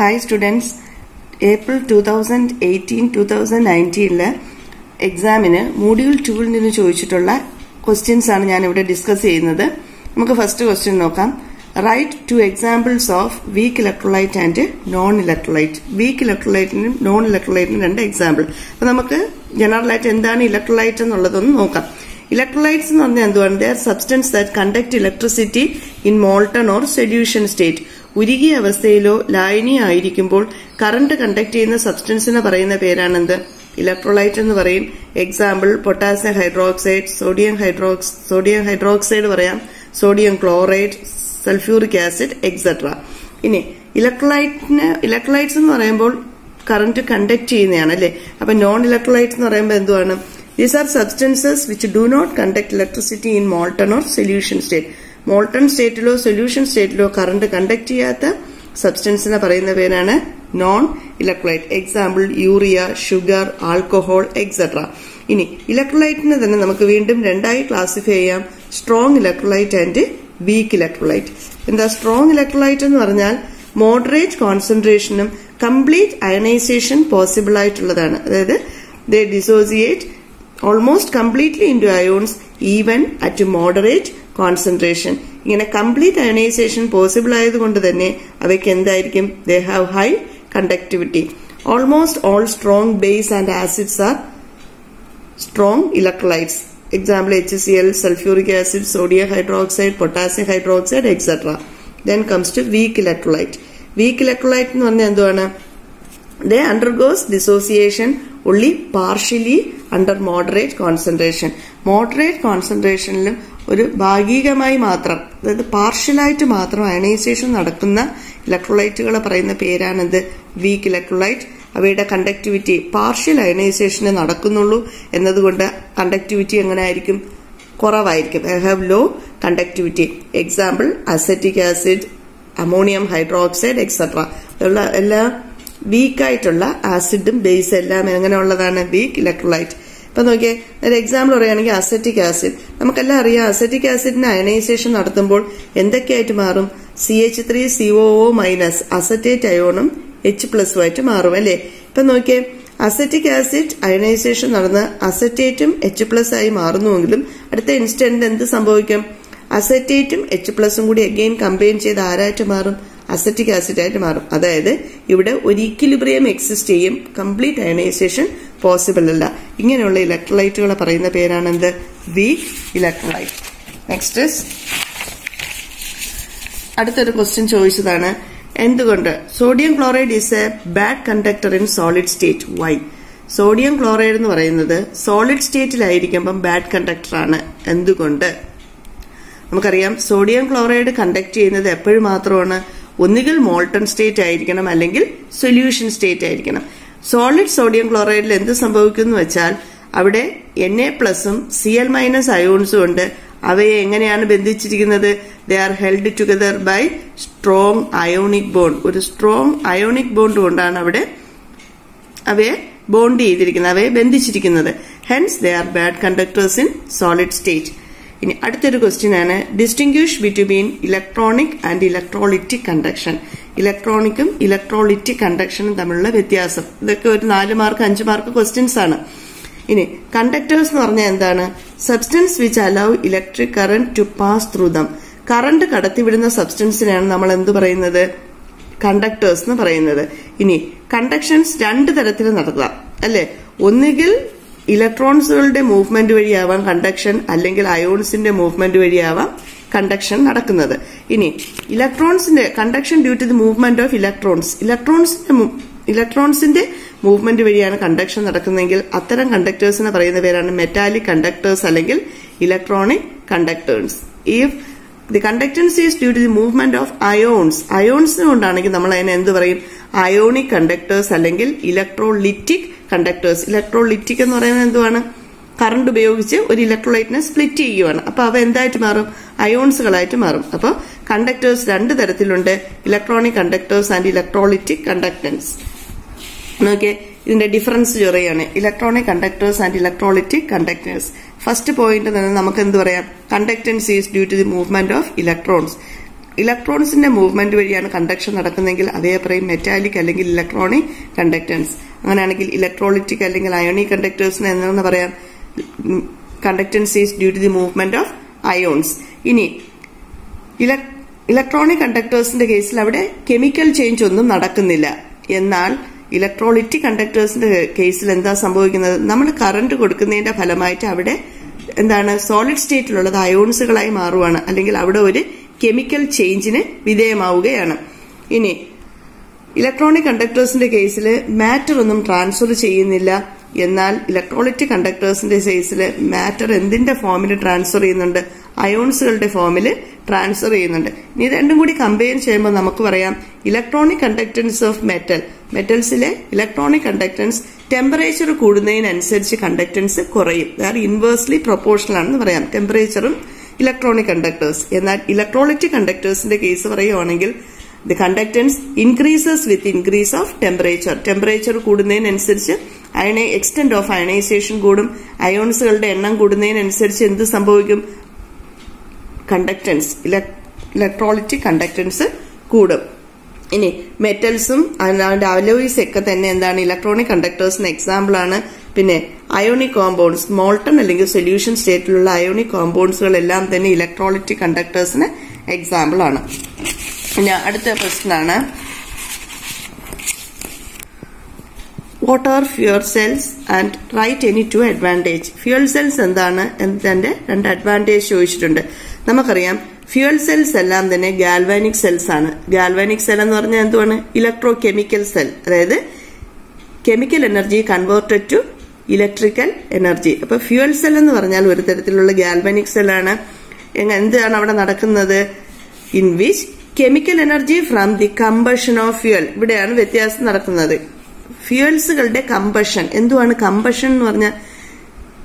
Hi students April two thousand eighteen two thousand നയന്റീനിലെ എക്സാമിന് module ടൂവിൽ നിന്ന് ചോദിച്ചിട്ടുള്ള ക്വസ്റ്റ്യൻസ് ആണ് ഞാൻ ഇവിടെ ഡിസ്കസ് ചെയ്യുന്നത്. നമുക്ക് ഫസ്റ്റ് ക്വസ്റ്റ്യൻ നോക്കാം. Write two examples of weak electrolyte and non electrolyte weak ഇലക്ട്രോലൈറ്റിനും non ഇലക്ട്രോലൈറ്റിനും രണ്ട് എക്സാമ്പിൾ അപ്പൊ നമുക്ക് ജനറലായിട്ട് എന്താണ് ഇലക്ട്രോലൈറ്റ് എന്നുള്ളതൊന്ന് നോക്കാം. ഇലക്ട്രോലൈറ്റ്സ് എന്ന് പറഞ്ഞാൽ എന്തുവാണ് they're substance that conduct electricity in molten or solution state ഉരുകിയ അവസ്ഥയിലോ ലായനി ആയിരിക്കുമ്പോൾ കറണ്ട് കണ്ടക്ട് ചെയ്യുന്ന സബ്സ്റ്റൻസിന് പറയുന്ന പേരാണെന്ത്? ഇലക്ട്രോലൈറ്റ് എന്ന് പറയും. Example potassium hydroxide sodium ഹൈഡ്രോക്സ് sodium hydroxide പറയാം. Sodium chloride sulphuric acid etcetera ഇനി ഇലക്ട്രോലൈറ്റിന് ഇലക്ട്രോലൈറ്റ്സ് എന്ന് പറയുമ്പോൾ കറണ്ട് കണ്ടക്ട് ചെയ്യുന്നതാണ് അല്ലെ? അപ്പൊ നോൺ ഇലക്ട്രോലൈറ്റ്സ് എന്ന് പറയുമ്പോൾ എന്തുവാണ്? These are substances which do not conduct electricity in molten or solution state. Molten സ്റ്റേറ്റിലോ solution സ്റ്റേറ്റിലോ കറണ്ട് കണ്ടക്ട് ചെയ്യാത്ത സബ്സ്റ്റൻസിനെ പറയുന്ന പേരാണ് non electrolyte example urea sugar alcohol etcetera ഇനി ഇലക്ട്രോലൈറ്റിനെ തന്നെ നമുക്ക് വീണ്ടും രണ്ടായി ക്ലാസിഫൈ ചെയ്യാം. Strong electrolyte and weak electrolyte എന്താ സ്ട്രോങ് ഇലക്ട്രോലൈറ്റ് എന്ന് പറഞ്ഞാൽ മോഡറേറ്റ് കോൺസെൻട്രേഷനും കംപ്ലീറ്റ് അയണൈസേഷൻ പോസിബിൾ ആയിട്ടുള്ളതാണ്. അതായത് they dissociate almost completely into ions even at moderate concentration ഇങ്ങനെ കംപ്ലീറ്റ് അയണൈസേഷൻ പോസിബിൾ ആയതുകൊണ്ട് തന്നെ അവയ്ക്ക് എന്തായിരിക്കും? They have high conductivity almost all strong base and acids are strong electrolytes C L sulphuric acid sodium hydroxide potassium hydroxide etcetera then comes to weak electrolyte weak electrolyte എന്ന് പറഞ്ഞാൽ എന്തുവാണ്? They undergoes dissociation only partially under moderate concentration moderate കോൺസെൻട്രേഷനിലും ഒരു ഭാഗികമായി മാത്രം അതായത് പാർഷ്യലായിട്ട് മാത്രം ionisation നടക്കുന്ന ഇലക്ട്രോലൈറ്റുകളെ പറയുന്ന പേരാണെന്ത് വീക്ക് ഇലക്ട്രോലൈറ്റ് അവയുടെ കണ്ടക്ടിവിറ്റി പാർഷ്യൽ അയണൈസേഷന് നടക്കുന്നുള്ളൂ എന്നതുകൊണ്ട് കണ്ടക്ടിവിറ്റി എങ്ങനെ ആയിരിക്കും കുറവായിരിക്കും I have low conductivity example acetic acid ammonium hydroxide etcetera ഉള്ള എല്ലാ വീക്കായിട്ടുള്ള ആസിഡും ബേസ് എല്ലാം എങ്ങനെയുള്ളതാണ്? വീക്ക് ഇലക്ട്രോലൈറ്റ് ഇപ്പൊ നോക്കിയേ ഒരു എക്സാമ്പിൾ പറയുകയാണെങ്കിൽ അസറ്റിക് ആസിഡ് നമുക്കെല്ലാം അറിയാം അസറ്റിക് ആസിഡിന് അയണൈസേഷൻ നടത്തുമ്പോൾ എന്തൊക്കെയായിട്ട് മാറും? C H three C O minus acetate അയോണും H plus ആയിട്ട് മാറും അല്ലെ? ഇപ്പൊ നോക്കിയേ അസറ്റിക് ആസിഡ് അയണൈസേഷൻ നടന്ന് അസറ്റേറ്റും എച്ച് പ്ലസ് ആയി മാറുന്നുവെങ്കിലും അടുത്ത ഇൻസ്റ്റന്റ് എന്ത് സംഭവിക്കും? അസറ്റേറ്റും എച്ച് പ്ലസും കൂടി അഗെയിൻ കമ്പൈൻ ചെയ്ത് ആരായിട്ട് മാറും? അസറ്റിക് ആസിഡായിട്ട് മാറും. അതായത് ഇവിടെ ഒരു ഇക്വിലിബ്രിയം എക്സിസ്റ്റ് ചെയ്യും. കംപ്ലീറ്റ് അയണൈസേഷൻ പോസിബിൾ അല്ല. ഇങ്ങനെയുള്ള ഇലക്ട്രോലൈറ്റുകളെ പറയുന്ന പേരാണെന്ത്? വീക്ക് ഇലക്ട്രോലൈറ്റ് നെക്സ്റ്റ് അടുത്തൊരു ക്വസ്റ്റ്യൻ ചോദിച്ചതാണ്. എന്തുകൊണ്ട്? Sodium chloride is a bad conductor in solid state why sodium chloride എന്ന് പറയുന്നത് സോളിഡ് സ്റ്റേറ്റിലായിരിക്കുമ്പം ബാഡ് കണ്ടക്ടറാണ് എന്തുകൊണ്ട്? നമുക്കറിയാം. സോഡിയം ക്ലോറൈഡ് കണ്ടക്ട് ചെയ്യുന്നത് എപ്പോഴും മാത്രമാണ്. ഒന്നുകിൽ മോൾട്ടൺ സ്റ്റേറ്റ് ആയിരിക്കണം അല്ലെങ്കിൽ സൊല്യൂഷൻ സ്റ്റേറ്റ് ആയിരിക്കണം. സോളിഡ് സോഡിയം ക്ലോറൈഡിൽ എന്ത് സംഭവിക്കും എന്ന് വെച്ചാൽ അവിടെ എൻ എ പ്ലസും സി എൽ മൈനസ് അയോൺസും ഉണ്ട്. അവയെ എങ്ങനെയാണ് ബന്ധിച്ചിരിക്കുന്നത്? They are held together by strong ionic bond ഒരു സ്ട്രോങ് അയോണിക് ബോണ്ട് കൊണ്ടാണ് അവിടെ അവയെ ബോണ്ട് ചെയ്തിരിക്കുന്നത് അവയെ ബന്ധിച്ചിരിക്കുന്നത്. Hence they are bad conductors in solid state ഇനി അടുത്തൊരു ക്വസ്റ്റ്യൻ ആണ്. Distinguish between electronic and electrolytic conduction ഇലക്ട്രോണിക്കും electrolytic കണ്ടക്ഷനും തമ്മിലുള്ള വ്യത്യാസം. ഇതൊക്കെ ഒരു നാല് മാർക്ക് അഞ്ച് മാർക്ക് ക്വസ്റ്റ്യൻസ് ആണ്. ഇനി കണ്ടക്ടേഴ്സ് എന്ന് പറഞ്ഞാൽ എന്താണ്? Substance which allow electric current to pass through them current കടത്തിവിടുന്ന സബ്സ്റ്റൻസിനെയാണ് നമ്മൾ എന്ത് പറയുന്നത്? കണ്ടക്ടേഴ്സ് എന്ന് പറയുന്നത്. ഇനി കണ്ടക്ഷൻസ് രണ്ട് തരത്തിൽ നടത്താം അല്ലെ? ഒന്നുകിൽ ഇലക്ട്രോൺസുകളുടെ മൂവ്മെന്റ് വഴിയാവാം കണ്ടക്ഷൻ അല്ലെങ്കിൽ അയോൺസിന്റെ മൂവ്മെന്റ് വഴിയാവാം കണ്ടക്ഷൻ നടക്കുന്നത്. ഇനി ഇലക്ട്രോൺസിന്റെ conduction due to the movement of electrons. ഇലക്ട്രോൺസിന്റെ ഇലക്ട്രോൺസിന്റെ മൂവ്മെന്റ് വഴിയാണ് കണ്ടക്ഷൻ നടക്കുന്നതെങ്കിൽ അത്തരം കണ്ടക്ടേഴ്സിനെ പറയുന്ന പേരാണ് മെറ്റാലിക് കണ്ടക്ടേഴ്സ് അല്ലെങ്കിൽ electronic conductors. If the conductance is due to the movement of ions അയോൺസിനെ കൊണ്ടാണെങ്കിൽ നമ്മൾ അതിനെ എന്ത് പറയും? അയോണിക് കണ്ടക്ടേഴ്സ് അല്ലെങ്കിൽ ഇലക്ട്രോലിറ്റിക് കണ്ടക്ടേഴ്സ്. ഇലക്ട്രോലിറ്റിക് എന്ന് പറയുന്നത് എന്തുവാണ്? കറണ്ട് ഉപയോഗിച്ച് ഒരു ഇലക്ട്രോലൈറ്റിനെ സ്പ്ലിറ്റ് ചെയ്യുവാണ്. അപ്പൊ അവ എന്തായിട്ട് മാറും? അയോൺസുകളായിട്ട് മാറും. അപ്പോൾ കണ്ടക്ടേഴ്സ് രണ്ട് തരത്തിലുണ്ട്. Electronic conductors and electrolytic conductance. നോക്കിയേ ഇതിന്റെ difference ചെറിയാണ്. Electronic conductors and electrolytic conductors first point തന്നെ നമുക്ക് എന്ത് പറയാം? Conductance is due to the movement of electrons. ഇലക്ട്രോൺസിന്റെ movement വഴിയാണ് കണ്ടക്ഷൻ നടക്കുന്നതെങ്കിൽ അതേ പറയും മെറ്റാലിക് അല്ലെങ്കിൽ ഇലക്ട്രോണിക് കണ്ടക്ടൻസ് അങ്ങനെയാണെങ്കിൽ ഇലക്ട്രോളിറ്റിക് അല്ലെങ്കിൽ അയോണിക് കണ്ടക്ടേഴ്സിന് എന്താണെന്ന് പറയാം? Conductance is due to the movement of ions ഇനി ഇലക്ട്രോണിക് കണ്ടക്ടേഴ്സിന്റെ കേസിൽ അവിടെ കെമിക്കൽ ചേഞ്ച് ഒന്നും നടക്കുന്നില്ല. എന്നാൽ ഇലക്ട്രോളിറ്റിക് കണ്ടക്ടേഴ്സിന്റെ കേസിൽ എന്താ സംഭവിക്കുന്നത്? നമ്മൾ കറണ്ട് കൊടുക്കുന്നതിന്റെ ഫലമായിട്ട് അവിടെ എന്താണ്? സോളിഡ് സ്റ്റേറ്റിലുള്ളത് അയോൺസുകളായി മാറുവാണ്. അല്ലെങ്കിൽ അവിടെ ഒരു കെമിക്കൽ ചേഞ്ചിന് വിധേയമാവുകയാണ്. ഇനി ഇലക്ട്രോണിക് കണ്ടക്ടേഴ്സിന്റെ കേസിൽ മാറ്റർ ഒന്നും ട്രാൻസ്ഫർ ചെയ്യുന്നില്ല. എന്നാൽ ഇലക്ട്രോണിക് കണ്ടക്ടേഴ്സിന്റെ കേസിൽ മാറ്റർ എന്തിന്റെ ഫോമിൽ ട്രാൻസ്ഫർ ചെയ്യുന്നുണ്ട്? അയോൺസുകളുടെ ഫോമിൽ ട്രാൻസ്ഫർ ചെയ്യുന്നുണ്ട്. ഇനി രണ്ടും കൂടി കമ്പയർ ചെയ്യുമ്പോൾ നമുക്ക് പറയാം ഇലക്ട്രോണിക് കണ്ടക്ടൻസ് ഓഫ് മെറ്റൽ മെറ്റൽസിലെ ഇലക്ട്രോണിക് കണ്ടക്ടൻസ് ടെമ്പറേച്ചർ കൂടുന്നതിനനുസരിച്ച് കണ്ടക്ടൻസ് കുറയും. വേറെ ഇൻവേഴ്സ്ലി പ്രൊപ്പോർഷണൽ ആണെന്ന് പറയാം. ടെമ്പറേച്ചറും ഇലക്ട്രോണിക് കണ്ടക്ടേഴ്സ് എന്നാൽ ഇലക്ട്രോണിക് കണ്ടക്ടേഴ്സിന്റെ കേസ് പറയുവാണെങ്കിൽ the conductance increases with increase of temperature temperature കൂടുന്നതിനനുസരിച്ച് അയണെ എക്സ്റ്റെന്റ് ഓഫ് അയണൈസേഷൻ കൂടും. അയോൺസുകളുടെ എണ്ണം കൂടുന്നതിനനുസരിച്ച് എന്ത് സംഭവിക്കും? കണ്ടക്ടൻസ് ഇലക്ട്രോളിറ്റിക് കണ്ടക്ടൻസ് കൂടും. ഇനി മെറ്റൽസും അതിന്റെ അലോയ്സ് ഒക്കെ തന്നെ എന്താണ്? ഇലക്ട്രോണിക് കണ്ടക്ടേഴ്സിന് എക്സാമ്പിൾ ആണ്. പിന്നെ അയോണിക് കോമ്പൗണ്ട്സ് മോൾട്ടൺ അല്ലെങ്കിൽ സൊല്യൂഷൻ സ്റ്റേറ്റിലുള്ള അയോണിക് കോമ്പൗണ്ട്സുകൾ എല്ലാം തന്നെ ഇലക്ട്രോളിറ്റിക് കണ്ടക്ടേഴ്സിന് എക്സാമ്പിൾ ആണ്. പിന്നെ അടുത്ത ആണ്. What are fuel cells and write any two advantage fuel cells എന്താണ് എന്നതിന്റെ രണ്ട് അഡ്വാന്റേജ് ചോദിച്ചിട്ടുണ്ട്. നമുക്കറിയാം ഫ്യൂൽ സെൽസ് എല്ലാം തന്നെ ഗാൽവാനിക് സെൽസ് ആണ്. ഗാൽവാനിക് സെൽ എന്ന് പറഞ്ഞാൽ എന്തുവാണ്? ഇലക്ട്രോ കെമിക്കൽ സെൽ അതായത് chemical energy converted to electrical energy അപ്പൊ ഫ്യൂവൽ സെൽ എന്ന് പറഞ്ഞാൽ ഒരു തരത്തിലുള്ള ഗാൽവാനിക് സെല്ലാണ് എന്താണ് അവിടെ നടക്കുന്നത്? In which chemical energy from the combustion of fuel ഇവിടെയാണ് വ്യത്യാസം നടക്കുന്നത്. ഫ്യൂവൽസുകളുടെ കമ്പഷൻ എന്തുവാണ് കമ്പഷൻ എന്ന് പറഞ്ഞാൽ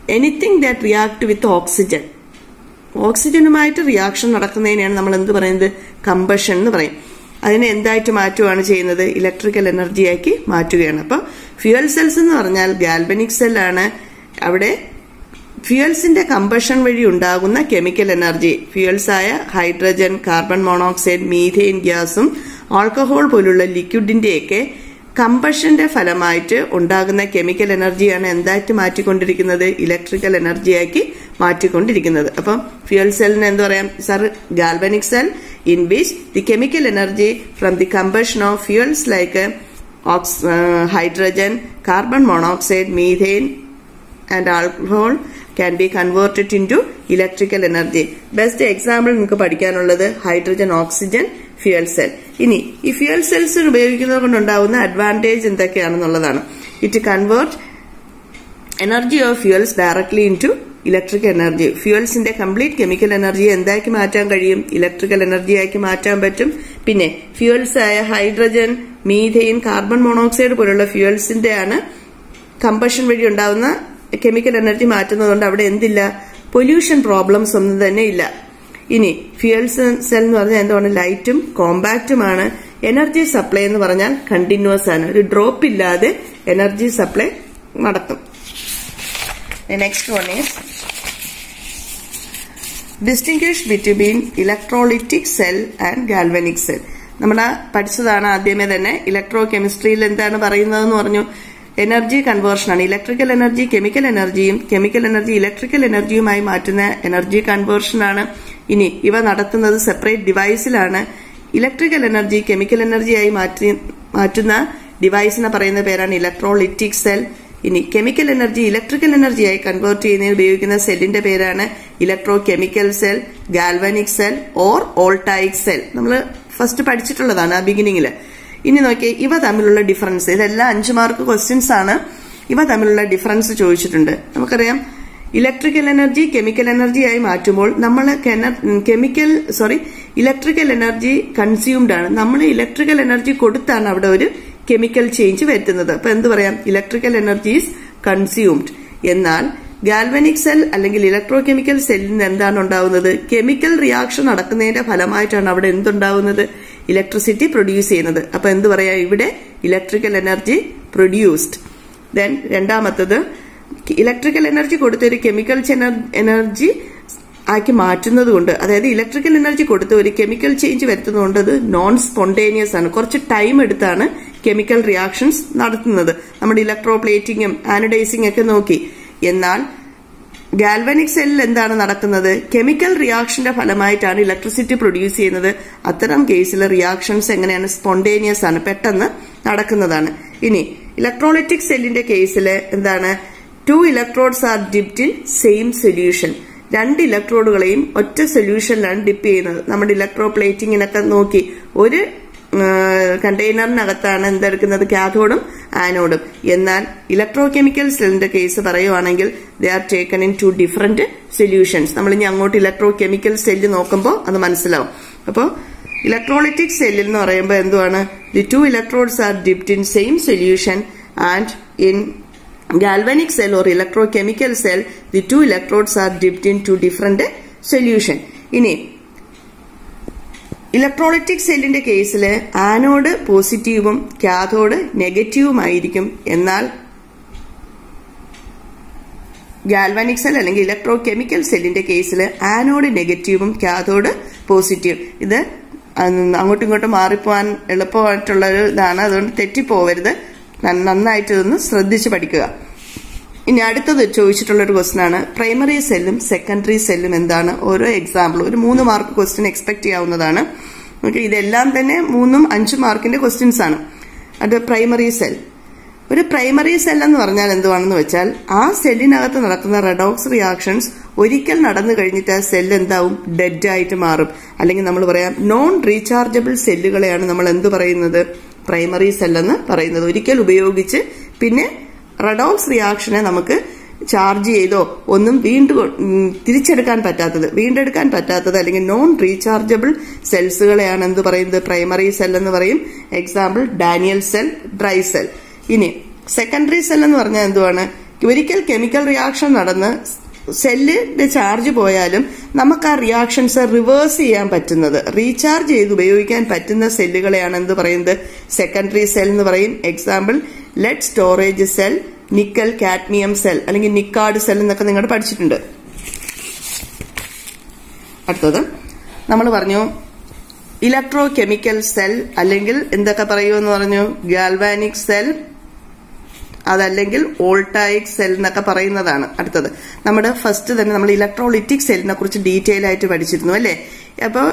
anything that react with oxygen ഓക്സിജനുമായിട്ട് reaction നടക്കുന്നതിനെയാണ് നമ്മൾ എന്ത് പറയുന്നത്? കമ്പഷൻ എന്ന് പറയും. അതിനെ എന്തായിട്ട് മാറ്റുകയാണ് ചെയ്യുന്നത്? ഇലക്ട്രിക്കൽ എനർജിയാക്കി മാറ്റുകയാണ്. അപ്പോൾ ഫ്യുവൽ സെൽസ് എന്ന് പറഞ്ഞാൽ ഗാൽബനിക് സെല്ലാണ് അവിടെ ഫ്യൂൽസിന്റെ കമ്പഷൻ വഴി ഉണ്ടാകുന്ന കെമിക്കൽ എനർജി ഫ്യൂൽസ് ആയ ഹൈഡ്രജൻ കാർബൺ മോണോക്സൈഡ് മീഥെയിൻ ഗ്യാസും ആൾക്കഹോൾ പോലുള്ള ലിക്വിഡിന്റെയൊക്കെ കമ്പഷന്റെ ഫലമായിട്ട് ഉണ്ടാകുന്ന കെമിക്കൽ എനർജിയാണ് എന്തായിട്ട് മാറ്റിക്കൊണ്ടിരിക്കുന്നത്? ഇലക്ട്രിക്കൽ എനർജിയാക്കി മാറ്റിക്കൊണ്ടിരിക്കുന്നത്. അപ്പം ഫ്യൂൽ സെല്ലിന് എന്ത് പറയാം? Sir galvanic cell in which the chemical energy from the combustion of fuels like hydrogen carbon monoxide methane and alcohol can be converted into electrical energy best example നിങ്ങൾക്ക് പഠിക്കാനുള്ളത് hydrogen oxygen fuel cell ഇനി ഈ fuel cells ഉപയോഗിക്കുന്നത് കൊണ്ടുണ്ടാവുന്ന advantage എന്തൊക്കെയാണെന്നുള്ളതാണ്. It convert energy of fuels directly in electric energy ഫ്യൂൽസിന്റെ complete chemical energy എന്താക്കി മാറ്റാൻ കഴിയും? Electrical എനർജിയാക്കി മാറ്റാൻ പറ്റും. പിന്നെ ഫ്യൂൽസ് ആയ ഹൈഡ്രജൻ മീഥെയിൻ കാർബൺ മോണോക്സൈഡ് പോലുള്ള ഫ്യൂൽസിന്റെ ആണ് കമ്പഷൻ വഴി ഉണ്ടാകുന്ന കെമിക്കൽ എനർജി മാറ്റുന്നതുകൊണ്ട് അവിടെ എന്തില്ല? പൊല്യൂഷൻ പ്രോബ്ലംസ് ഒന്നും തന്നെ ഇല്ല. ഇനി ഫ്യൂൽസ് സെൽ എന്ന് പറഞ്ഞാൽ എന്താണ് ലൈറ്റും കോമ്പാക്റ്റുമാണ് എനർജി സപ്ലൈ എന്ന് പറഞ്ഞാൽ കണ്ടിന്യൂസ് ആണ്. ഒരു ഡ്രോപ്പ് ഇല്ലാതെ എനർജി സപ്ലൈ നടത്തും. Next one is distinguish between electrolytic cell and galvanic cell നമ്മൾ പഠിച്ചതാണ് ആദ്യമേ തന്നെ ഇലക്ട്രോ കെമിസ്ട്രിയിൽ എന്താണ് പറയുന്നതെന്ന് പറഞ്ഞു. എനർജി കൺവേർഷനാണ് ഇലക്ട്രിക്കൽ എനർജി കെമിക്കൽ എനർജിയും കെമിക്കൽ എനർജി ഇലക്ട്രിക്കൽ എനർജിയുമായി മാറ്റുന്ന എനർജി കൺവേർഷനാണ് ഇനി ഇവ നടത്തുന്നത് സെപ്പറേറ്റ് ഡിവൈസിലാണ് ഇലക്ട്രിക്കൽ എനർജി കെമിക്കൽ എനർജിയായി മാറ്റി മാറ്റുന്ന ഡിവൈസിനെ പറയുന്ന പേരാണ് ഇലക്ട്രോളിറ്റിക് സെൽ ഇനി കെമിക്കൽ എനർജി ഇലക്ട്രിക്കൽ എനർജിയായി കൺവേർട്ട് ചെയ്യുന്നതിന് ഉപയോഗിക്കുന്ന സെല്ലിന്റെ പേരാണ് electrochemical cell galvanic cell or voltaic cell നമ്മൾ ഫസ്റ്റ് പഠിച്ചിട്ടുള്ളതാണ് ആ ബിഗിനിങ്ങിൽ ഇനി നോക്കിയേ ഇവ തമ്മിലുള്ള ഡിഫറൻസ് ഇതെല്ലാം അഞ്ചു മാർക്ക് ക്വസ്റ്റ്യൻസ് ആണ്. ഇവ തമ്മിലുള്ള ഡിഫറൻസ് ചോദിച്ചിട്ടുണ്ട്. നമുക്കറിയാം ഇലക്ട്രിക്കൽ എനർജി കെമിക്കൽ എനർജി ആയി മാറ്റുമ്പോൾ നമ്മൾ chemical sorry electrical energy consumed ആണ്. നമ്മൾ ഇലക്ട്രിക്കൽ എനർജി കൊടുത്താണ് അവിടെ ഒരു കെമിക്കൽ ചേഞ്ച് വരുത്തുന്നത്. അപ്പൊ എന്ത് പറയാം? ഇലക്ട്രിക്കൽ എനർജി ഈസ് കൺസ്യൂംഡ് എന്നാൽ ഗാൽവനിക് സെൽ അല്ലെങ്കിൽ ഇലക്ട്രോ കെമിക്കൽ സെല്ലിൽ നിന്ന് എന്താണ് ഉണ്ടാവുന്നത്? കെമിക്കൽ റിയാക്ഷൻ നടക്കുന്നതിന്റെ ഫലമായിട്ടാണ് അവിടെ എന്തുണ്ടാവുന്നത്? ഇലക്ട്രിസിറ്റി പ്രൊഡ്യൂസ് ചെയ്യുന്നത്. അപ്പൊ എന്ത് പറയാ? ഇവിടെ ഇലക്ട്രിക്കൽ എനർജി പ്രൊഡ്യൂസ്ഡ് ദെൻ രണ്ടാമത്തത് ഇലക്ട്രിക്കൽ എനർജി കൊടുത്തൊരു കെമിക്കൽ എനർജി ആക്കി മാറ്റുന്നത് കൊണ്ട് അതായത് ഇലക്ട്രിക്കൽ എനർജി കൊടുത്ത് ഒരു കെമിക്കൽ ചേഞ്ച് വരുത്തുന്നതുകൊണ്ട് അത് നോൺ സ്പോണ്ടേനിയസ് ആണ്. കുറച്ച് ടൈം എടുത്താണ് കെമിക്കൽ റിയാക്ഷൻസ് നടത്തുന്നത്. നമ്മുടെ ഇലക്ട്രോ പ്ലേറ്റിങ്ങും ആനഡൈസിംഗ് ഒക്കെ നോക്കി. എന്നാൽ ഗാൽവനിക് സെല്ലിൽ എന്താണ് നടക്കുന്നത്? കെമിക്കൽ റിയാക്ഷന്റെ ഫലമായിട്ടാണ് ഇലക്ട്രിസിറ്റി പ്രൊഡ്യൂസ് ചെയ്യുന്നത്. അത്തരം കേസിൽ റിയാക്ഷൻസ് എങ്ങനെയാണ് സ്പോണ്ടേനിയസ് ആണ് പെട്ടെന്ന് നടക്കുന്നതാണ്. ഇനി ഇലക്ട്രോളിറ്റിക് സെല്ലിന്റെ കേസിൽ എന്താണ്? Two electrodes are dipped in same solution രണ്ട് ഇലക്ട്രോഡുകളെയും ഒറ്റ സൊല്യൂഷനിലാണ് ഡിപ്പ് ചെയ്യുന്നത്. നമ്മുടെ ഇലക്ട്രോ പ്ലേറ്റിങ്ങിനൊക്കെ നോക്കി ഒരു കണ്ടെയ്നറിനകത്താണ് എന്തെടുക്കുന്നത്? കാഥോഡും ആനോഡും. എന്നാൽ ഇലക്ട്രോ കെമിക്കൽ സെല്ലിന്റെ കേസ് പറയുവാണെങ്കിൽ they are taken in two different solutions നമ്മൾ ഇനി അങ്ങോട്ട് ഇലക്ട്രോ കെമിക്കൽ സെല്ല് നോക്കുമ്പോൾ അത് മനസ്സിലാവും. അപ്പോൾ ഇലക്ട്രോളിറ്റിക് സെല്ലിൽ എന്ന് പറയുമ്പോൾ എന്തുവാണ്? The two electrodes are dipped in same solution and in galvanic cell or electrochemical cell the two electrodes are dipped into different solution. ഇനി ഇലക്ട്രോളിറ്റിക് സെല്ലിന്റെ കേസിൽ ആനോഡ് പോസിറ്റീവും കാഥോഡ് നെഗറ്റീവുമായിരിക്കും. എന്നാൽ ഗാൽവാനിക് സെൽ അല്ലെങ്കിൽ ഇലക്ട്രോ കെമിക്കൽ സെല്ലിന്റെ കേസിൽ ആനോഡ് നെഗറ്റീവും കാഥോഡ് പോസിറ്റീവ്. ഇത് അങ്ങോട്ടും ഇങ്ങോട്ടും മാറിപ്പോവാൻ എളുപ്പമായിട്ടുള്ള ഒരു ഇതാണ്. അതുകൊണ്ട് തെറ്റിപ്പോവരുത്. നന്നായിട്ട് ഇതൊന്ന് ശ്രദ്ധിച്ച് പഠിക്കുക. ഇനി അടുത്തത് ചോദിച്ചിട്ടുള്ള ഒരു ക്വസ്റ്റൻ ആണ്. പ്രൈമറി സെല്ലും സെക്കൻഡറി സെല്ലും എന്താണ്? ഓരോ എക്സാമ്പിൾ ഒരു മൂന്ന് മാർക്ക് ക്വസ്റ്റ്യൻ എക്സ്പെക്ട് ചെയ്യാവുന്നതാണ്. ഓക്കെ ഇതെല്ലാം തന്നെ മൂന്നും അഞ്ചും മാർക്കിന്റെ ക്വസ്റ്റ്യൻസ് ആണ്. അത് പ്രൈമറി സെൽ ഒരു പ്രൈമറി സെൽ എന്ന് പറഞ്ഞാൽ എന്തുവാണെന്ന് വെച്ചാൽ ആ സെല്ലിനകത്ത് നടക്കുന്ന റെഡോക്സ് റിയാക്ഷൻസ് ഒരിക്കൽ നടന്നു കഴിഞ്ഞിട്ട് ആ സെല്ല് എന്താവും? ഡെഡ് ആയിട്ട് മാറും. അല്ലെങ്കിൽ നമ്മൾ പറയാം നോൺ റീചാർജബിൾ സെല്ലുകളെയാണ് നമ്മൾ എന്ത് പറയുന്നത്? പ്രൈമറി സെൽ എന്ന് പറയുന്നത്. ഒരിക്കൽ ഉപയോഗിച്ച് പിന്നെ റഡോക്സ് റിയാക്ഷനെ നമുക്ക് ചാർജ് ചെയ്തോ ഒന്നും വീണ്ടും തിരിച്ചെടുക്കാൻ പറ്റാത്തത്. വീണ്ടെടുക്കാൻ പറ്റാത്തത് അല്ലെങ്കിൽ നോൺ റീചാർജബിൾ സെൽസുകളെയാണ് എന്ത് പറയുന്നത്? പ്രൈമറി സെൽ എന്ന് പറയും. Example Daniel cell dry cell. ഇനി സെക്കൻഡറി സെൽ എന്ന് പറഞ്ഞാൽ എന്തുവാണ്? ഒരിക്കൽ കെമിക്കൽ റിയാക്ഷൻ നടന്ന് സെല്ലിന്റെ ചാർജ് പോയാലും നമുക്ക് ആ റിയാക്ഷൻസ് റിവേഴ്സ് ചെയ്യാൻ പറ്റുന്നത്. റീചാർജ് ചെയ്ത് ഉപയോഗിക്കാൻ പറ്റുന്ന സെല്ലുകളെയാണ് എന്ത് പറയുന്നത്? സെക്കൻഡറി സെൽ എന്ന് പറയും. Example lead storage cell nickel cadmium cell അല്ലെങ്കിൽ നിക്കാർഡ് സെൽ എന്നൊക്കെ നിങ്ങൾ പഠിച്ചിട്ടുണ്ട്. അടുത്തത് നമ്മൾ പറഞ്ഞു ഇലക്ട്രോ കെമിക്കൽ സെൽ അല്ലെങ്കിൽ എന്തൊക്കെ പറയുമെന്ന് പറഞ്ഞു? ഗാൽവാനിക് സെൽ അതല്ലെങ്കിൽ ഓൾട്ടായിക് സെൽ എന്നൊക്കെ പറയുന്നതാണ് അടുത്തത്. നമ്മുടെ ഫസ്റ്റ് തന്നെ നമ്മൾ ഇലക്ട്രോളിറ്റിക് സെല്ലിനെ കുറിച്ച് ഡീറ്റെയിൽ ആയിട്ട് പഠിച്ചിരുന്നു അല്ലേ? അപ്പോൾ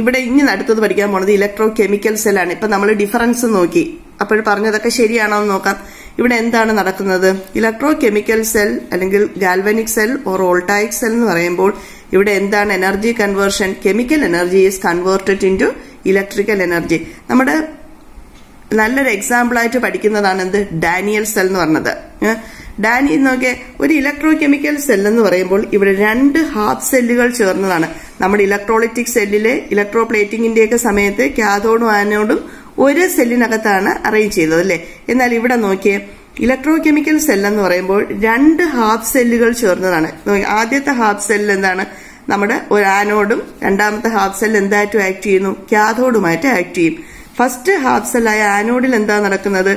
ഇവിടെ ഇനി അടുത്തത് പഠിക്കാൻ പോണത് ഇലക്ട്രോ കെമിക്കൽ സെല്ലാണ് ഇപ്പൊ നമ്മൾ ഡിഫറൻസ് നോക്കി. അപ്പോൾ പറഞ്ഞതൊക്കെ ശരിയാണോ എന്ന് നോക്കാം. ഇവിടെ എന്താണ് നടക്കുന്നത്? ഇലക്ട്രോ കെമിക്കൽ സെൽ അല്ലെങ്കിൽ galvanic cell or voltaic cell എന്ന് പറയുമ്പോൾ ഇവിടെ എന്താണ് energy conversion chemical energy is converted in electrical energy നമ്മുടെ നല്ലൊരു എക്സാമ്പിൾ ആയിട്ട് പഠിക്കുന്നതാണ് എന്ത്? ഡാനിയൽ സെൽ എന്ന് പറഞ്ഞത്. ഡാനി നോക്കിയ ഒരു ഇലക്ട്രോ കെമിക്കൽ സെൽ എന്ന് പറയുമ്പോൾ ഇവിടെ രണ്ട് ഹാഫ് സെല്ലുകൾ ചേർന്നതാണ്. നമ്മുടെ ഇലക്ട്രോളിറ്റിക് സെല്ലിലെ ഇലക്ട്രോ പ്ലേറ്റിംഗിന്റെയൊക്കെ സമയത്ത് കാഥോഡും ആനോഡും ഒരു സെല്ലിനകത്താണ് അറേഞ്ച് ചെയ്തത് അല്ലെ? എന്നാൽ ഇവിടെ നോക്കിയേ ഇലക്ട്രോ കെമിക്കൽ സെൽ എന്ന് പറയുമ്പോൾ രണ്ട് ഹാഫ് സെല്ലുകൾ ചേർന്നതാണ്. ആദ്യത്തെ ഹാഫ് സെല്ലിൽ എന്താണ്? നമ്മുടെ ഒരു ആനോഡും രണ്ടാമത്തെ ഹാഫ് സെൽ എന്തായിട്ടും ആക്ട് ചെയ്യുന്നു? കാഥോഡുമായിട്ട് ആക്ട് ചെയ്യും. ഫസ്റ്റ് ഹാഫ് സെല്ലായ ആനോഡിൽ എന്താ നടക്കുന്നത്?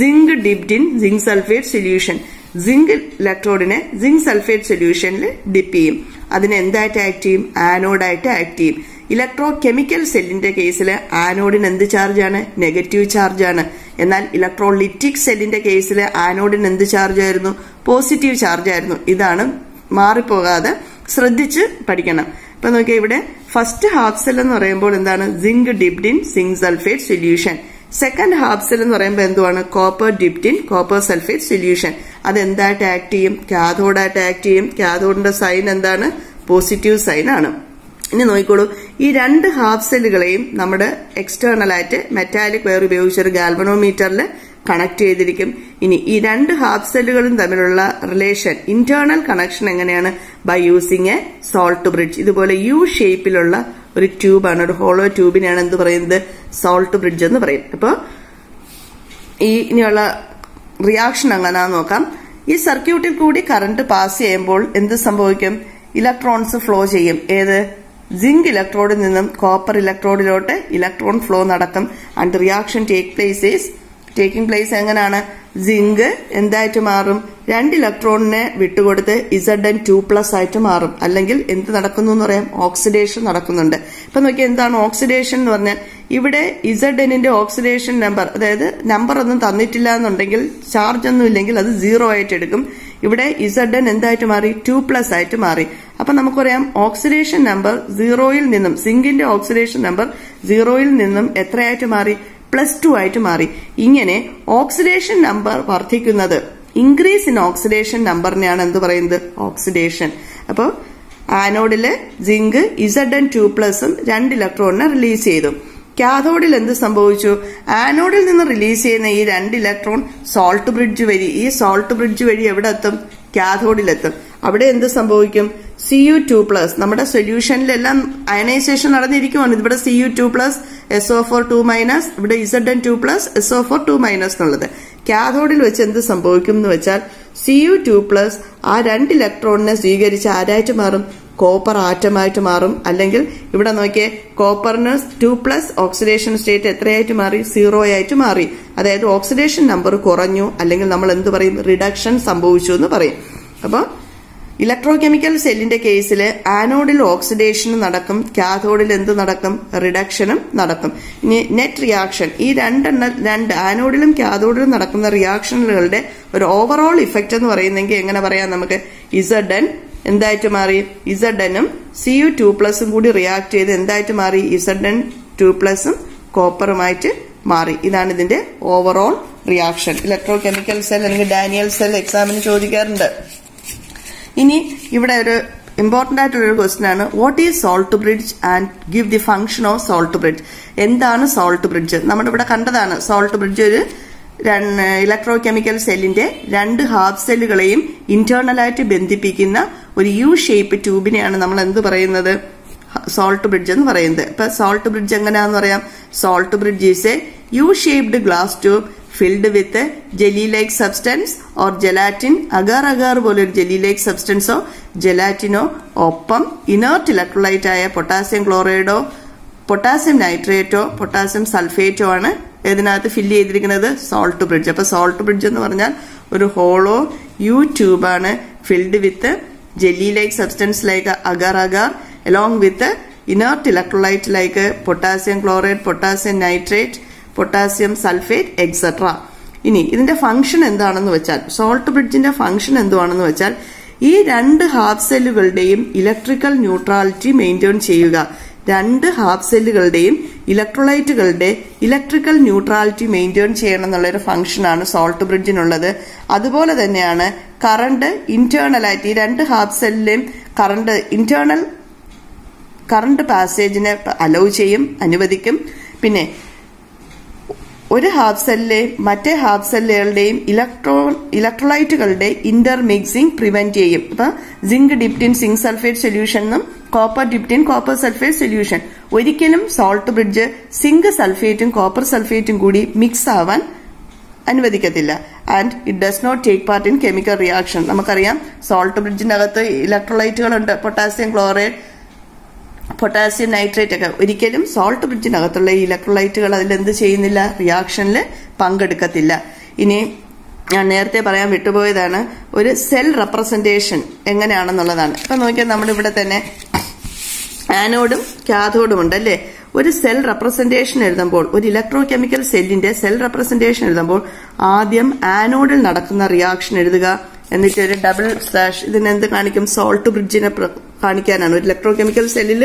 Zinc dipped in zinc sulphate solution zinc ഇലക്ട്രോഡിനെ zinc sulphate സൊല്യൂഷനിൽ ഡിപ്പ് ചെയ്യും. അതിനെ എന്തായിട്ട് ആക്ട് ചെയ്യും? ആനോഡായിട്ട് ആക്ട് ചെയ്യും. ഇലക്ട്രോ കെമിക്കൽ സെല്ലിന്റെ കേസിൽ ആനോഡിന് എന്ത് ചാർജാണ് നെഗറ്റീവ് ചാർജാണ് എന്നാൽ ഇലക്ട്രോലിറ്റിക് സെല്ലിന്റെ കേസിൽ ആനോഡിന് എന്ത് ചാർജായിരുന്നു പോസിറ്റീവ് ചാർജായിരുന്നു ഇതാണ് മാറിപ്പോകാതെ ശ്രദ്ധിച്ച് പഠിക്കണം. ഇപ്പൊ നോക്കിയാൽ ഇവിടെ ഫസ്റ്റ് ഹാഫ് സെൽ എന്ന് പറയുമ്പോൾ എന്താണ്? Zinc dipped in zinc sulphate solution second half cell എന്ന് പറയുമ്പോൾ എന്തുവാണ്? Copper dipped in copper sulphate solution അത് എന്തായിട്ട് ആക്ട് ചെയ്യും? കാഥോഡായിട്ട് ആക്ട് ചെയ്യും. കാഥോഡിന്റെ സൈൻ എന്താണ്? പോസിറ്റീവ് സൈൻ ആണ്. ഇനി നോക്കിക്കോളൂ. ഈ രണ്ട് ഹാഫ് സെല്ലുകളെയും നമ്മുടെ എക്സ്റ്റേണലായിട്ട് മെറ്റാലിക് വയർ ഉപയോഗിച്ച് ഒരു ഗാൽവനോമീറ്ററിൽ കണക്ട് ചെയ്തിരിക്കും. ഇനി ഈ രണ്ട് ഹാഫ് സെല്ലുകളും തമ്മിലുള്ള റിലേഷൻ ഇന്റേണൽ കണക്ഷൻ എങ്ങനെയാണ്? By using a salt bridge ഇതുപോലെ യു ഷേപ്പിലുള്ള ഒരു ട്യൂബാണ് ഒരു ഹോളോ ട്യൂബിനെയാണ് എന്ത് പറയുന്നത്? സോൾട്ട് ബ്രിഡ്ജ് എന്ന് പറയും. അപ്പോൾ ഈ ഇനിയുള്ള റിയാക്ഷൻ അങ്ങനെ നോക്കാം. ഈ സർക്യൂട്ടിൽ കൂടി കറണ്ട് പാസ് ചെയ്യുമ്പോൾ എന്ത് സംഭവിക്കും? ഇലക്ട്രോൺസ് ഫ്ലോ ചെയ്യും. ഏത്? സിങ്ക് ഇലക്ട്രോഡിൽ നിന്നും കോപ്പർ ഇലക്ട്രോഡിലോട്ട് ഇലക്ട്രോൺ ഫ്ലോ നടക്കും. And reaction take place is taking place എങ്ങനെയാണ് സിങ്ക് എന്തായിട്ട് മാറും? രണ്ട് ഇലക്ട്രോണിനെ വിട്ടുകൊടുത്ത് ഇസഡ് എൻ ടു പ്ലസ് ആയിട്ട് മാറും. അല്ലെങ്കിൽ എന്ത് നടക്കുന്നു എന്ന് പറയാം? ഓക്സിഡേഷൻ നടക്കുന്നുണ്ട്. ഇപ്പൊ നോക്കിയാൽ എന്താണ് ഓക്സിഡേഷൻ എന്ന് പറഞ്ഞാൽ? ഇവിടെ ഇസഡ് എന്നിന്റെ ഓക്സിഡേഷൻ നമ്പർ അതായത് നമ്പർ ഒന്നും തന്നിട്ടില്ല എന്നുണ്ടെങ്കിൽ ചാർജ് ഒന്നും ഇല്ലെങ്കിൽ അത് സീറോ ആയിട്ട് എടുക്കും. ഇവിടെ ഇസഡ് എൻ എന്തായിട്ട് മാറി? ടു പ്ലസ് ആയിട്ട് മാറി. അപ്പൊ നമുക്കറിയാം ഓക്സിഡേഷൻ നമ്പർ സീറോയിൽ നിന്നും സിങ്കിന്റെ ഓക്സിഡേഷൻ നമ്പർ സീറോയിൽ നിന്നും എത്രയായിട്ട് മാറി? പ്ലസ് ടു ആയിട്ട് മാറി. ഇങ്ങനെ ഓക്സിഡേഷൻ നമ്പർ വർദ്ധിക്കുന്നത്. ഇൻക്രീസ് ഇൻ ഓക്സിഡേഷൻ നമ്പറിനെയാണ് എന്ത് പറയുന്നത്? ഓക്സിഡേഷൻ. അപ്പോൾ ആനോഡിൽ സിങ്ക് ഇസഡ് എൻ ടു പ്ലസും രണ്ട് ഇലക്ട്രോണിനെ റിലീസ് ചെയ്തു. കാഥോഡിൽ എന്ത് സംഭവിച്ചു? ആനോഡിൽ നിന്ന് റിലീസ് ചെയ്യുന്ന ഈ രണ്ട് ഇലക്ട്രോൺ സോൾട്ട് ബ്രിഡ്ജ് വഴി ഈ സോൾട്ട് ബ്രിഡ്ജ് വഴി എവിടെ എത്തും? കാഥോഡിലെത്തും. അവിടെ എന്ത് സംഭവിക്കും? സി യു ടു പ്ലസ് നമ്മുടെ സൊല്യൂഷനിലെല്ലാം അയനൈസേഷൻ നടന്നിരിക്കുവാണ്. ഇവിടെ C U two plus S O four two minus ഇവിടെ Z N two plus S O four two minus എന്നുള്ളത്. കാഥോഡിൽ വെച്ച് എന്ത് സംഭവിക്കും എന്ന് വെച്ചാൽ സി യു ടു പ്ലസ് ആ രണ്ട് ഇലക്ട്രോണിനെ സ്വീകരിച്ച് ആരായിട്ട് മാറും? കോപ്പർ ആറ്റമായിട്ട് മാറും. അല്ലെങ്കിൽ ഇവിടെ നോക്കിയേ കോപ്പറിന് ടു പ്ലസ് ഓക്സിഡേഷൻ സ്റ്റേറ്റ് എത്രയായിട്ട് മാറി? സീറോ ആയിട്ട് മാറി. അതായത് ഓക്സിഡേഷൻ നമ്പർ കുറഞ്ഞു. അല്ലെങ്കിൽ നമ്മൾ എന്ത് പറയും? റിഡക്ഷൻ സംഭവിച്ചു എന്ന് പറയും. അപ്പോൾ ഇലക്ട്രോകെമിക്കൽ സെല്ലിന്റെ കേസിൽ ആനോഡിൽ ഓക്സിഡേഷൻ നടക്കും കാഥോഡിൽ എന്ത് നടക്കും? റിഡക്ഷനും നടക്കും. ഇനി നെറ്റ് റിയാക്ഷൻ. ഈ രണ്ടെണ്ണ രണ്ട് ആനോഡിലും കാഥോഡിലും നടക്കുന്ന റിയാക്ഷനുകളുടെ ഒരു ഓവറോൾ ഇഫക്റ്റ് എന്ന് പറയുന്നെങ്കിൽ എങ്ങനെ പറയാം നമുക്ക്? ഇസഡ് എൻ എന്തായിട്ട് മാറി? ഇസഡ് എനും സി യു ടു പ്ലസും കൂടി റിയാക്ട് ചെയ്ത് എന്തായിട്ട് മാറി? ഇസഡ് എൻ ടു പ്ലസും കോപ്പറുമായിട്ട് മാറി. ഇതാണ് ഇതിന്റെ overall reaction electro chemical cell അല്ലെങ്കിൽ ഡാനിയൽ സെൽ എക്സാമിന് ചോദിക്കാറുണ്ട്. ഇനി ഇവിടെ ഒരു ഇമ്പോർട്ടന്റ് ആയിട്ടുള്ള ഒരു ക്വസ്റ്റൻ ആണ്. What is salt bridge and give the function of salt bridge എന്താണ് സോൾട്ട് ബ്രിഡ്ജ് നമ്മുടെ ഇവിടെ കണ്ടതാണ് സോൾട്ട് ബ്രിഡ്ജ് ഒരു ഇലക്ട്രോ കെമിക്കൽ സെല്ലിന്റെ രണ്ട് ഹാഫ് സെല്ലുകളെയും ഇന്റേണലായിട്ട് ബന്ധിപ്പിക്കുന്ന ഒരു യു ഷേപ്പ് ട്യൂബിനെയാണ് നമ്മൾ എന്ത് പറയുന്നത്? സോൾട്ട് ബ്രിഡ്ജ് എന്ന് പറയുന്നത്. ഇപ്പൊ സോൾട്ട് ബ്രിഡ്ജ് എങ്ങനെയാന്ന് പറയാം? Salt bridge is a U shaped glass tube filled with jelly like substance or gelatin agar agar പോലെ ഒരു ലൈക്ക് സബ്സ്റ്റൻസോ ജെലാറ്റിനോ ഒപ്പം ഇനേർട്ട് ഇലക്ട്രോലൈറ്റ് ആയ പൊട്ടാസ്യം ക്ലോറൈഡോ പൊട്ടാസ്യം നൈട്രേറ്റോ പൊട്ടാസ്യം സൾഫേറ്റോ ആണ് ഇതിനകത്ത് ഫില്ല് ചെയ്തിരിക്കുന്നത് സോൾട്ട് ബ്രിഡ്ജ് അപ്പൊ സോൾട്ട് ബ്രിഡ്ജ് എന്ന് പറഞ്ഞാൽ ഒരു hollow U ട്യൂബാണ് filled with jelly like substance like agar agar along with inert electrolyte like potassium chloride potassium nitrate, potassium sulphate etcetera ഇനി ഇതിന്റെ ഫംഗ്ഷൻ എന്താണെന്ന് വെച്ചാൽ സോൾട്ട് ബ്രിഡ്ജിന്റെ ഫംഗ്ഷൻ എന്തുവാണെന്ന് വെച്ചാൽ ഈ രണ്ട് ഹാഫ് സെല്ലുകളുടെയും ഇലക്ട്രിക്കൽ ന്യൂട്രാലിറ്റി മെയിന്റെയിൻ ചെയ്യുക. രണ്ട് ഹാഫ് സെല്ലുകളുടെയും ഇലക്ട്രോലൈറ്റുകളുടെ ഇലക്ട്രിക്കൽ ന്യൂട്രാലിറ്റി മെയിന്റെയിൻ ചെയ്യണം എന്നുള്ളൊരു ഫംഗ്ഷനാണ് സോൾട്ട് ബ്രിഡ്ജിനുള്ളത് അതുപോലെ തന്നെയാണ് കറണ്ട് ഇന്റേണലായിട്ട് ഈ രണ്ട് ഹാഫ് സെല്ലിലെയും കറണ്ട് ഇന്റേണൽ കറണ്ട് പാസേജിനെ അലോ ചെയ്യും അനുവദിക്കും. പിന്നെ ഒരു ഹാഫ് സെല്ലിലെയും മറ്റേ ഹാഫ് സെല്ലുകളുടെയും ഇലക്ട്രോ ഇലക്ട്രോലൈറ്റുകളുടെ ഇന്റർമിക്സിംഗ് പ്രിവെന്റ് ചെയ്യും. അപ്പൊ zinc dipped in zinc sulphate സൊല്യൂഷനും copper dipped in copper sulphate solution ഒരിക്കലും സോൾട്ട് ബ്രിഡ്ജ് സിങ്ക് സൾഫേറ്റും കോപ്പർ സൾഫേറ്റും കൂടി മിക്സ് ആവാൻ അനുവദിക്കത്തില്ല. And it does not take part in chemical reaction നമുക്കറിയാം സോൾട്ട് ബ്രിഡ്ജിനകത്ത് ഇലക്ട്രോലൈറ്റുകളുണ്ട് പൊട്ടാസ്യം ക്ലോറൈഡ് പൊട്ടാസ്യം നൈട്രേറ്റ് ഒക്കെ ഒരിക്കലും സോൾട്ട് ബ്രിഡ്ജിനകത്തുള്ള ഈ ഇലക്ട്രോലൈറ്റുകൾ അതിലെന്ത് ചെയ്യുന്നില്ല? റിയാക്ഷനിൽ പങ്കെടുക്കത്തില്ല. ഇനി ഞാൻ നേരത്തെ പറയാൻ വിട്ടുപോയതാണ് ഒരു സെൽ റെപ്രസെന്റേഷൻ എങ്ങനെയാണെന്നുള്ളതാണ്. ഇപ്പൊ നോക്കിയാൽ നമ്മുടെ ഇവിടെ തന്നെ ആനോഡും കാഥോഡും ഉണ്ട് അല്ലേ? ഒരു സെൽ റെപ്രസെന്റേഷൻ എഴുതുമ്പോൾ ഒരു ഇലക്ട്രോ കെമിക്കൽ സെല്ലിന്റെ സെൽ റെപ്രസെന്റേഷൻ എഴുതുമ്പോൾ ആദ്യം ആനോഡിൽ നടക്കുന്ന റിയാക്ഷൻ എഴുതുക. എന്നിട്ട് ഒരു ഡബിൾ സ്ലാഷ് ഇതിനെന്ത് കാണിക്കും? സോൾട്ട് ബ്രിഡ്ജിനെ കാണിക്കാനാണ്. ഒരു ഇലക്ട്രോ കെമിക്കൽ സെല്ലിൽ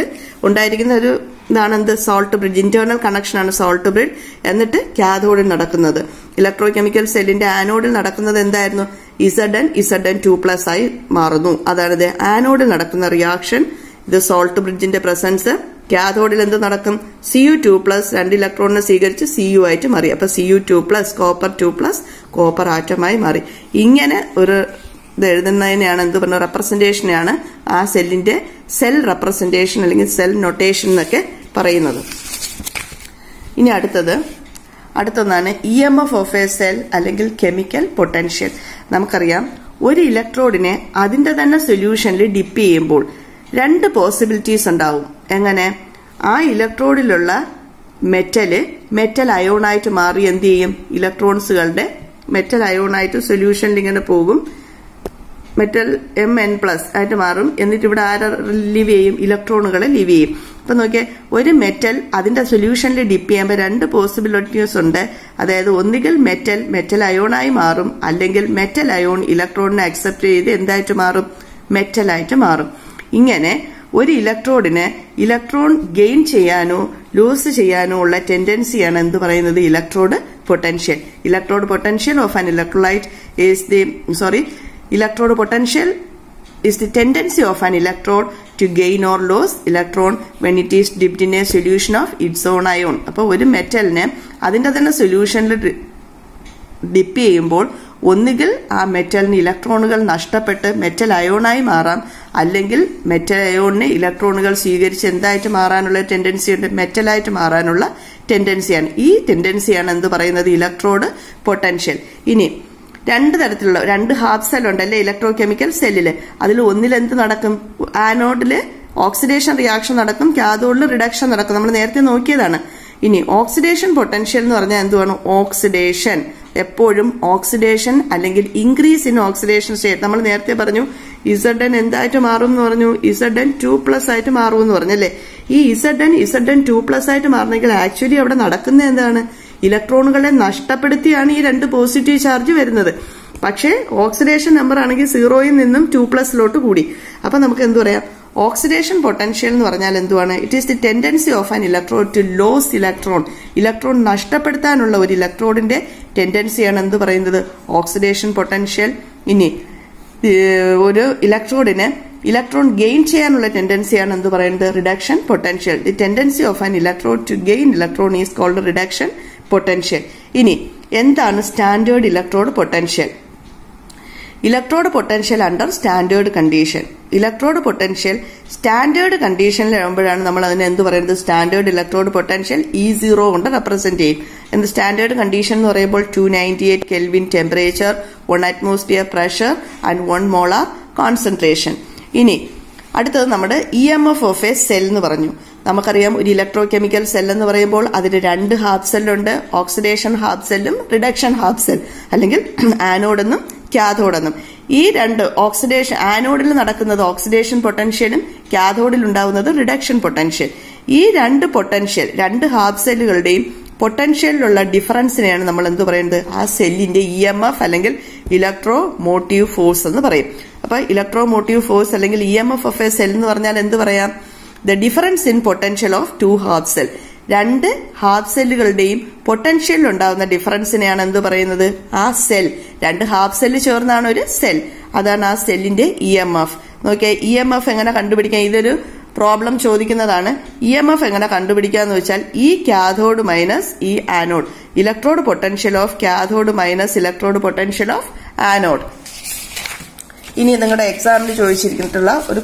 ഉണ്ടായിരിക്കുന്ന ഒരു ഇതാണ് എന്ത്? സോൾട്ട് ബ്രിഡ്ജ് ഇന്റേണൽ കണക്ഷൻ ആണ് സോൾട്ട് ബ്രിഡ് എന്നിട്ട് കാഥോഡിൽ നടക്കുന്നത്. ഇലക്ട്രോ കെമിക്കൽ സെല്ലിന്റെ ആനോഡിൽ നടക്കുന്നത് എന്തായിരുന്നു? Z N Z N two plus ആയി മാറുന്നു. അതാണിത് ആനോഡിൽ നടക്കുന്ന റിയാക്ഷൻ ഇത് സോൾട്ട് ബ്രിഡ്ജിന്റെ പ്രസൻസ് കാഥോഡിൽ എന്ത് നടക്കും? സി യു ടു പ്ലസ് രണ്ട് ഇലക്ട്രോണിനെ സ്വീകരിച്ച് സി യു ആയിട്ട് മാറി. അപ്പൊ C U two plus copper two plus copper ആറ്റമായി മാറി. ഇങ്ങനെ ഒരു ഇത് എഴുതുന്നതിനെയാണ് എന്ത് പറഞ്ഞ റെപ്രസെന്റേഷനെയാണ് ആ സെല്ലിന്റെ സെൽ റെപ്രസെന്റേഷൻ അല്ലെങ്കിൽ സെൽ നൊട്ടേഷൻ എന്നൊക്കെ പറയുന്നത്. ഇനി അടുത്തത്. അടുത്തൊന്നാണ് E M F of a cell അല്ലെങ്കിൽ കെമിക്കൽ പൊട്ടൻഷ്യൽ നമുക്കറിയാം ഒരു ഇലക്ട്രോഡിനെ അതിന്റെ തന്നെ സൊല്യൂഷനിൽ ഡിപ്പ് ചെയ്യുമ്പോൾ രണ്ട് പോസിബിലിറ്റീസ് ഉണ്ടാവും. എങ്ങനെ? ആ ഇലക്ട്രോഡിലുള്ള മെറ്റൽ മെറ്റൽ അയോണായിട്ട് മാറി എന്ത് ചെയ്യും? ഇലക്ട്രോൺസുകളുടെ മെറ്റൽ അയോണായിട്ട് സൊല്യൂഷനിൽ ഇങ്ങനെ പോകും. മെറ്റൽ എം എൻ പ്ലസ് ആയിട്ട് മാറും. എന്നിട്ട് ഇവിടെ ആരെ ലിവ് ചെയ്യും? ഇലക്ട്രോണുകളെ ലിവ് ചെയ്യും. അപ്പൊ നോക്കിയേ ഒരു മെറ്റൽ അതിന്റെ സൊല്യൂഷനിൽ ഡിപ്പ് ചെയ്യുമ്പോൾ രണ്ട് പോസിബിലിറ്റീസ് ഉണ്ട്. അതായത് ഒന്നുകിൽ മെറ്റൽ മെറ്റൽ അയോണായി മാറും. അല്ലെങ്കിൽ മെറ്റൽ അയോൺ ഇലക്ട്രോണിനെ അക്സെപ്റ്റ് ചെയ്ത് എന്തായിട്ട് മാറും? മെറ്റലായിട്ട് മാറും. ഇങ്ങനെ ഒരു ഇലക്ട്രോഡിന് ഇലക്ട്രോൺ ഗെയിൻ ചെയ്യാനോ ലൂസ് ചെയ്യാനോ ഉള്ള ടെൻഡൻസിയാണ് എന്ത് പറയുന്നത്? Electrode potential. Electrode potential of an electrolyte is the sorry electrode potential is the tendency of an electrode to gain or lose electron when it is dipped in a solution of its own ion. അപ്പോൾ ഒരു മെറ്റലിന് അതിന്റെ തന്നെ സൊല്യൂഷനിൽ dip ചെയ്യുമ്പോൾ ഒന്നുകിൽ ആ മെറ്റലിന് ഇലക്ട്രോണുകൾ നഷ്ടപ്പെട്ട് മെറ്റൽ അയോണായി മാറാം. അല്ലെങ്കിൽ മെറ്റൽ അയോണിന് ഇലക്ട്രോണുകൾ സ്വീകരിച്ച് എന്തായിട്ട് മാറാനുള്ള ടെൻഡൻസി ഉണ്ട്? മെറ്റലായിട്ട് മാറാനുള്ള ടെൻഡൻസിയാണ് ഈ ടെൻഡൻസിയാണ് എന്ത് പറയുന്നത്? ഇലക്ട്രോഡ് പൊട്ടൻഷ്യൽ ഇനി രണ്ട് തരത്തിലുള്ള രണ്ട് ഹാഫ് സെൽ ഉണ്ടല്ലേ ഇലക്ട്രോ കെമിക്കൽ സെല്ലിൽ അതിൽ ഒന്നിൽ എന്ത് നടക്കും? ആനോഡിൽ ഓക്സിഡേഷൻ റിയാക്ഷൻ നടക്കും. കാഥോഡിൽ റിഡക്ഷൻ നടക്കും. നമ്മൾ നേരത്തെ നോക്കിയതാണ്. ഇനി ഓക്സിഡേഷൻ പൊട്ടൻഷ്യൽ എന്ന് പറഞ്ഞാൽ എന്തുവാണ്? ഓക്സിഡേഷൻ എപ്പോഴും ഓക്സിഡേഷൻ അല്ലെങ്കിൽ ഇൻക്രീസ് ഇൻ ഓക്സിഡേഷൻ സ്റ്റേറ്റ് നമ്മൾ നേരത്തെ പറഞ്ഞു ഇസഡ് എൻ എന്തായിട്ട് മാറും എന്ന് പറഞ്ഞു. ഇസഡ് എൻ ടു പ്ലസ് ആയിട്ട് മാറും എന്ന് പറഞ്ഞല്ലേ? ഈ Z N Z N two plus ആയിട്ട് മാറണമെങ്കിൽ ആക്ച്വലി അവിടെ നടക്കുന്നത് എന്താണ്? ഇലക്ട്രോണുകളെ നഷ്ടപ്പെടുത്തിയാണ് ഈ രണ്ട് പോസിറ്റീവ് ചാർജ് വരുന്നത്. പക്ഷേ ഓക്സിഡേഷൻ നമ്പർ ആണെങ്കിൽ സീറോയിൽ നിന്നും ടു പ്ലസിലോട്ട് കൂടി. അപ്പൊ നമുക്ക് എന്തു പറയാം? ഓക്സിഡേഷൻ പൊട്ടൻഷ്യൽ എന്ന് പറഞ്ഞാൽ എന്തുവാണ്? It is the tendency of an electron to loss electron electron നഷ്ടപ്പെടുത്താനുള്ള ഒരു ഇലക്ട്രോണിന്റെ ടെൻഡൻസിയാണ് എന്ത് പറയുന്നത്? ഓക്സിഡേഷൻ പൊട്ടൻഷ്യൽ ഇനി ഒരു ഇലക്ട്രോഡിന് ഇലക്ട്രോൺ ഗെയിൻ ചെയ്യാനുള്ള ടെൻഡൻസിയാണ് എന്ത് പറയുന്നത്? Reduction potential the tendency of an electron to gain electron is called reduction potential ഇനി എന്താണ് standard electrode potential electrode potential under standard condition electrode potential standard കണ്ടീഷനിൽ ആകുമ്പോഴാണ് നമ്മൾ അതിനെ എന്ത് പറയുന്നത്? Standard electrode potential E zero കൊണ്ട് റെപ്രസെന്റ് ചെയ്യും. എന്ത് സ്റ്റാൻഡേർഡ് കണ്ടീഷൻ എന്ന് പറയുമ്പോൾ two ninety eight kelvin temperature one atmosphere pressure and one molar concentration ഇനി അടുത്തത് നമ്മുടെ E M F of a cell എന്ന് പറഞ്ഞു. നമുക്കറിയാം ഒരു ഇലക്ട്രോ കെമിക്കൽ സെൽ എന്ന് പറയുമ്പോൾ അതിന് രണ്ട് ഹാഫ് സെല്ലുണ്ട് ഓക്സിഡേഷൻ ഹാഫ് സെല്ലും റിഡക്ഷൻ ഹാഫ് സെൽ അല്ലെങ്കിൽ ആനോഡെന്നും കാഥോഡെന്നും. ഈ രണ്ട് ഓക്സിഡേഷൻ ആനോഡിൽ നടക്കുന്നത് ഓക്സിഡേഷൻ പൊട്ടൻഷ്യലും കാഥോഡിൽ ഉണ്ടാവുന്നത് റിഡക്ഷൻ പൊട്ടൻഷ്യൽ. ഈ രണ്ട് പൊട്ടൻഷ്യൽ രണ്ട് ഹാഫ് സെല്ലുകളുടെയും പൊട്ടൻഷ്യലിലുള്ള ഡിഫറൻസിനെയാണ് നമ്മൾ എന്ത് പറയുന്നത്? ആ സെല്ലിന്റെ ഇ എം എഫ് അല്ലെങ്കിൽ ഇലക്ട്രോ മോട്ടീവ് ഫോഴ്സ് എന്ന് പറയും. അപ്പൊ ഇലക്ട്രോ മോട്ടീവ് ഫോഴ്സ് അല്ലെങ്കിൽ E M F of a cell എന്ന് പറഞ്ഞാൽ എന്ത് പറയാം? The difference in potential of two half cell രണ്ട് ഹാഫ് സെല്ലുകളുടെയും പൊട്ടൻഷ്യലിൽ ഉണ്ടാകുന്ന ഡിഫറൻസിനെയാണ് എന്ത് പറയുന്നത്? ആ സെൽ രണ്ട് ഹാഫ് സെല്ല് ചേർന്നാണ് ഒരു സെൽ അതാണ് ആ സെല്ലിന്റെ ഇ എം എഫ് നോക്കിയാൽ ഇ എം എഫ് എങ്ങനെ കണ്ടുപിടിക്കാം? ഇതൊരു പ്രോബ്ലം ചോദിക്കുന്നതാണ്. ഇ എം എഫ് എങ്ങനെ കണ്ടുപിടിക്കാന്ന് വെച്ചാൽ ഈ കാഥോഡ് മൈനസ് ഈ anode electrode potential of cathode minus electrode potential of anode ഇനി നിങ്ങളുടെ എക്സാമിന് ചോദിച്ചിരിച്ചിട്ടുള്ള ഒരു